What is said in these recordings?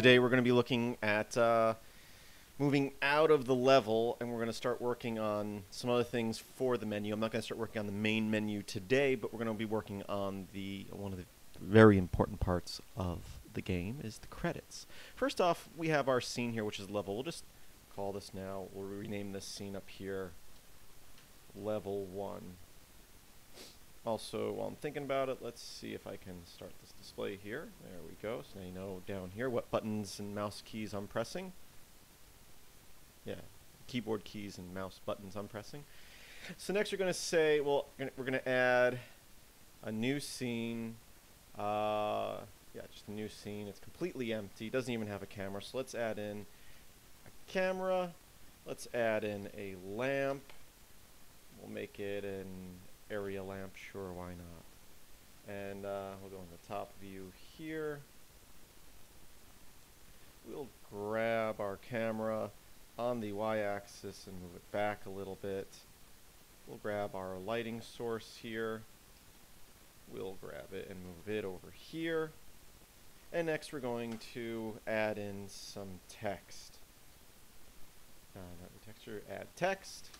today we're going to be looking at uh, moving out of the level and we're going to start working on some other things for the menu. I'm not going to start working on the main menu today, but we're going to be working on the one of the very important parts of the game is the credits. First off, we have our scene here, which is level. We'll just call this now. We'll rename this scene up here level 1. Also, while I'm thinking about it, let's see if I can start this display here. There we go. So now you know down here what buttons and mouse keys I'm pressing. Yeah, keyboard keys and mouse buttons I'm pressing. So next we're going to say, well, we're going to add a new scene. Uh, yeah, just a new scene. It's completely empty. Doesn't even have a camera. So let's add in a camera. Let's add in a lamp. We'll make it an area lamp, sure, why not? And uh, we'll go in the top view here. We'll grab our camera on the y-axis and move it back a little bit. We'll grab our lighting source here. We'll grab it and move it over here. And next we're going to add in some text. Uh, not the texture, add text.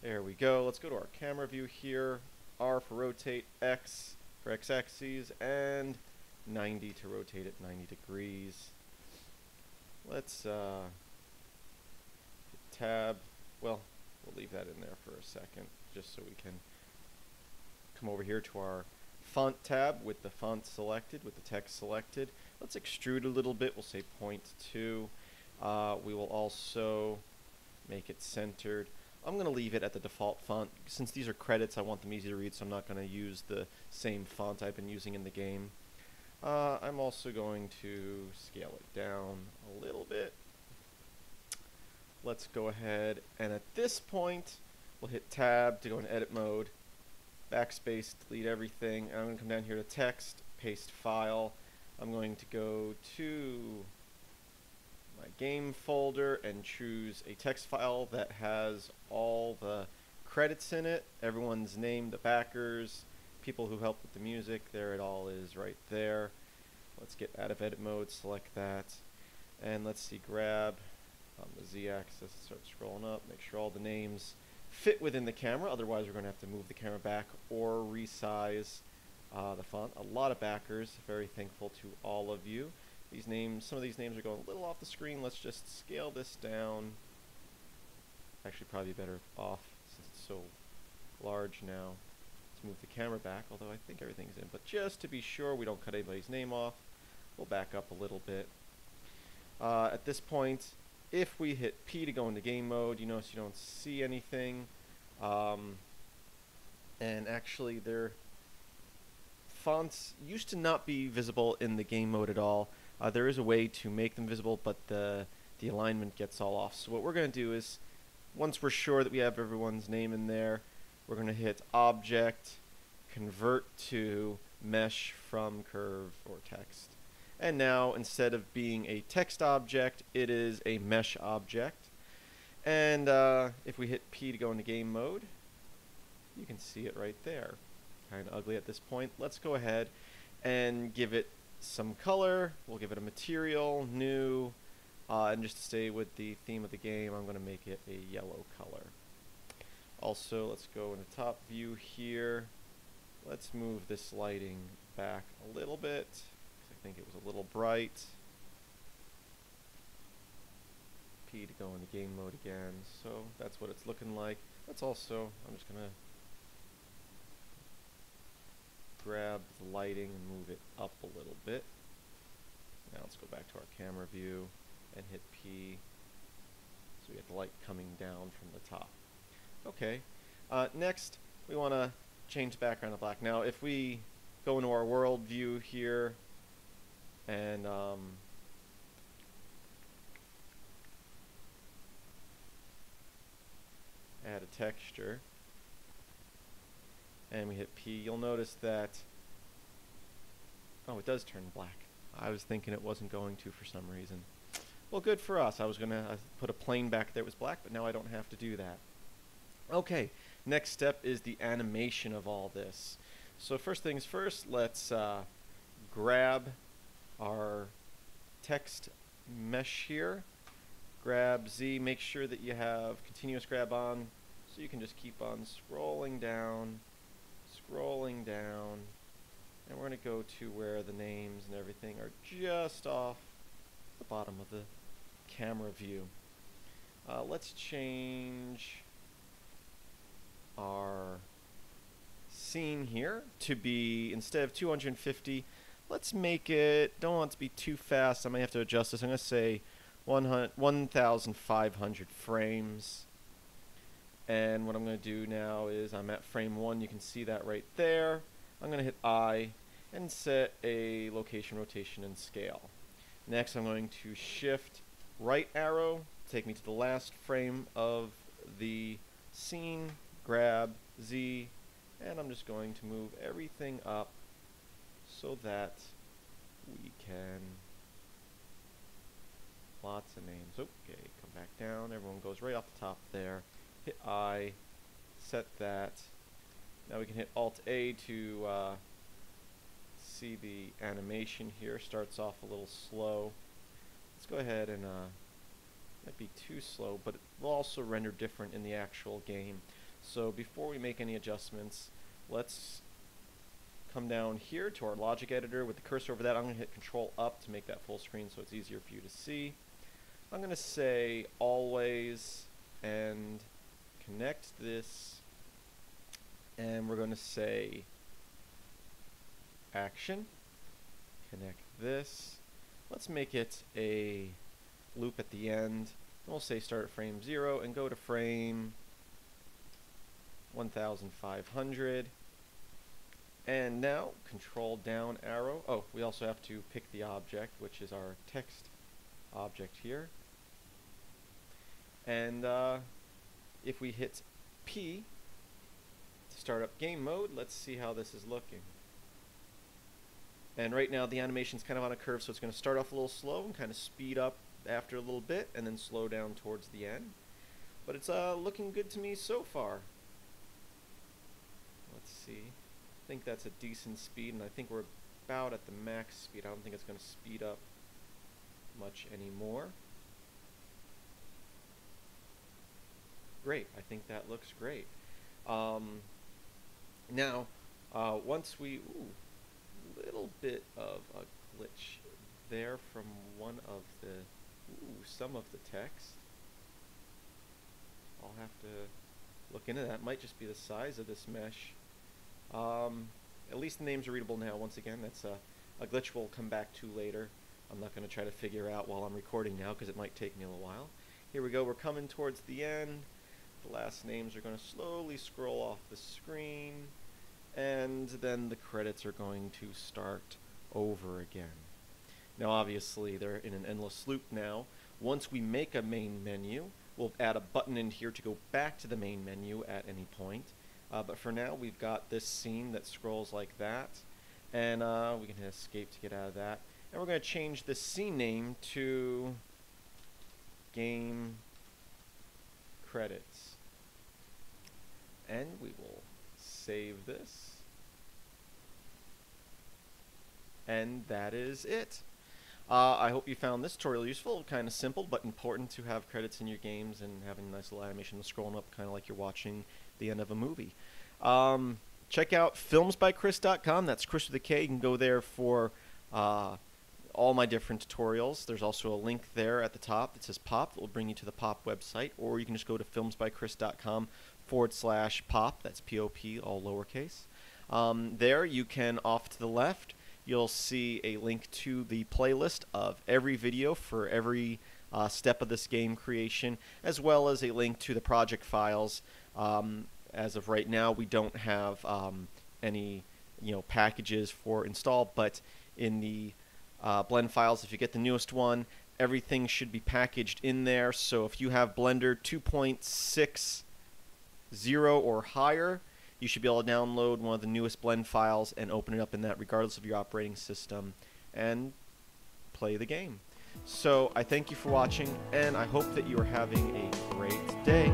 There we go. Let's go to our camera view here. R for rotate, X for x-axis, and 90 to rotate it 90 degrees. Let's uh, tab. Well, we'll leave that in there for a second, just so we can come over here to our font tab with the font selected, with the text selected. Let's extrude a little bit. We'll say 0.2. Uh, we will also make it centered. I'm going to leave it at the default font. Since these are credits, I want them easy to read, so I'm not going to use the same font I've been using in the game. Uh, I'm also going to scale it down a little bit. Let's go ahead, and at this point, we'll hit Tab to go in edit mode, backspace, delete everything, and I'm going to come down here to text, paste file. I'm going to go to my game folder and choose a text file that has all the credits in it, everyone's name, the backers, people who helped with the music, there it all is right there. Let's get out of edit mode, select that, and let's see, grab on the z-axis, start scrolling up, make sure all the names fit within the camera, otherwise we're going to have to move the camera back or resize uh, the font. A lot of backers, very thankful to all of you. These names, some of these names are going a little off the screen. Let's just scale this down. Actually, probably better off since it's so large now. Let's move the camera back, although I think everything's in. But just to be sure we don't cut anybody's name off, we'll back up a little bit. Uh, at this point, if we hit P to go into game mode, you notice you don't see anything. Um, and actually, their fonts used to not be visible in the game mode at all. Uh, there is a way to make them visible, but the, the alignment gets all off. So what we're going to do is, once we're sure that we have everyone's name in there, we're going to hit Object, Convert to Mesh from Curve or Text. And now, instead of being a text object, it is a mesh object. And uh, if we hit P to go into game mode, you can see it right there. Kind of ugly at this point. Let's go ahead and give it some color. We'll give it a material, new, uh, and just to stay with the theme of the game, I'm going to make it a yellow color. Also, let's go in the top view here. Let's move this lighting back a little bit. I think it was a little bright. P to go into game mode again. So that's what it's looking like. Let's also, I'm just going to grab the lighting and move it up a little bit. Now let's go back to our camera view and hit P. So we get the light coming down from the top. Okay. Uh, next, we want to change the background to black. Now, if we go into our world view here and um, add a texture, and we hit P, you'll notice that, oh, it does turn black. I was thinking it wasn't going to for some reason. Well, good for us. I was going to uh, put a plane back there was black, but now I don't have to do that. Okay, next step is the animation of all this. So first things first, let's uh, grab our text mesh here. Grab Z, make sure that you have continuous grab on so you can just keep on scrolling down, scrolling down, and we're going to go to where the names and everything are just off the bottom of the camera view. Uh, let's change our scene here to be, instead of 250, let's make it, don't want it to be too fast, I might have to adjust this, I'm going to say 1,500 frames. And what I'm going to do now is I'm at frame 1, you can see that right there. I'm going to hit I and set a location, rotation, and scale. Next I'm going to shift right arrow, take me to the last frame of the scene, grab Z, and I'm just going to move everything up so that we can lots of names. Okay come back down. Everyone goes right off the top there hit I set that now we can hit alt A to uh, see the animation here starts off a little slow let's go ahead and uh, might be too slow but it will also render different in the actual game so before we make any adjustments, let's come down here to our logic editor with the cursor over that. I'm going to hit control up to make that full screen so it's easier for you to see. I'm going to say always and connect this and we're going to say action connect this let's make it a loop at the end we'll say start at frame 0 and go to frame 1500. And now, control down arrow. Oh, we also have to pick the object, which is our text object here. And uh, if we hit P to start up game mode, let's see how this is looking. And right now the animation's kind of on a curve, so it's going to start off a little slow and kind of speed up after a little bit, and then slow down towards the end. But it's uh, looking good to me so far Let's see. I think that's a decent speed, and I think we're about at the max speed. I don't think it's going to speed up much anymore. Great. I think that looks great. Um, now, uh, once we... Ooh, little bit of a glitch there from one of the... Ooh, some of the text. I'll have to look into that. Might just be the size of this mesh. Um, at least the names are readable now. Once again, that's a, a glitch we'll come back to later. I'm not going to try to figure out while I'm recording now because it might take me a little while. Here we go. We're coming towards the end. The last names are going to slowly scroll off the screen. And then the credits are going to start over again. Now obviously they're in an endless loop now. Once we make a main menu, we'll add a button in here to go back to the main menu at any point. Uh, but for now, we've got this scene that scrolls like that. And uh, we can hit escape to get out of that. And we're going to change the scene name to game credits. And we will save this. And that is it. Uh, I hope you found this tutorial useful. Kind of simple, but important to have credits in your games and having a nice little animation scrolling up, kind of like you're watching the end of a movie. Um, check out filmsbykris.com. That's Chris with a K. You can go there for uh, all my different tutorials. There's also a link there at the top that says pop that will bring you to the pop website, or you can just go to filmsbykris.com forward slash POP. That's P O P, all lowercase. Um, there you can, off to the left, you'll see a link to the playlist of every video for every uh, step of this game creation, as well as a link to the project files um, as of right now, we don't have um, any you know packages for install, but in the uh, blend files, if you get the newest one, everything should be packaged in there. So if you have Blender 2.60 or higher, you should be able to download one of the newest blend files and open it up in that regardless of your operating system and play the game. So I thank you for watching and I hope that you are having a great day.